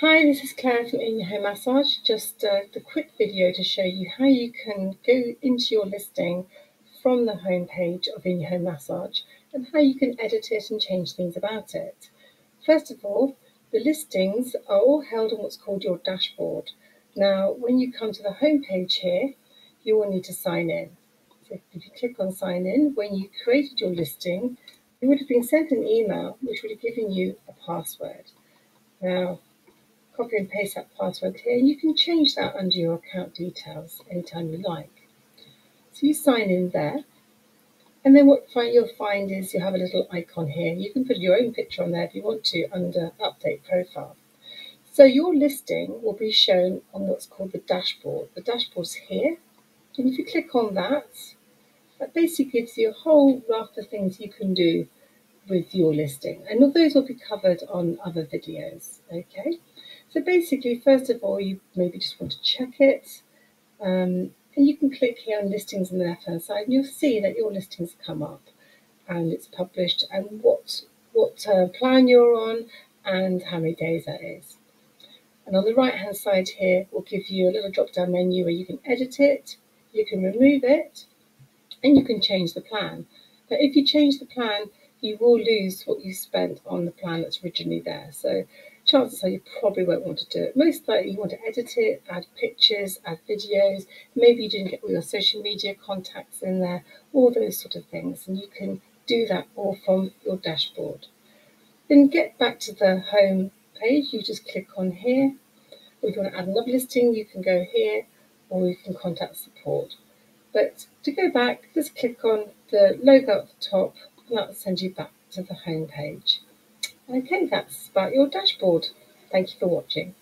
Hi, this is Claire from In Your Home Massage. Just uh, the quick video to show you how you can go into your listing from the home page of In Your Home Massage and how you can edit it and change things about it. First of all, the listings are all held on what's called your dashboard. Now, when you come to the home page here, you will need to sign in. So if you click on sign in, when you created your listing, you would have been sent an email which would have given you a password. Now, copy and paste that password here. and You can change that under your account details anytime you like. So you sign in there. And then what you'll find is you have a little icon here. You can put your own picture on there if you want to under update profile. So your listing will be shown on what's called the dashboard. The dashboard's here. And if you click on that, that basically gives you a whole raft of things you can do with your listing. And all those will be covered on other videos. Okay. So basically, first of all, you maybe just want to check it. Um, and you can click here on listings on the left hand side and you'll see that your listings come up and it's published and what, what uh, plan you're on and how many days that is. And on the right hand side here we'll give you a little drop down menu where you can edit it, you can remove it, and you can change the plan. But if you change the plan, you will lose what you spent on the plan that's originally there. So chances are you probably won't want to do it. Most likely you want to edit it, add pictures, add videos. Maybe you didn't get all your social media contacts in there, all those sort of things. And you can do that all from your dashboard. Then get back to the home page. You just click on here. If you want to add another listing, you can go here or you can contact support. But to go back, just click on the logo at the top and that will send you back to the home page. Okay, that's about your dashboard. Thank you for watching.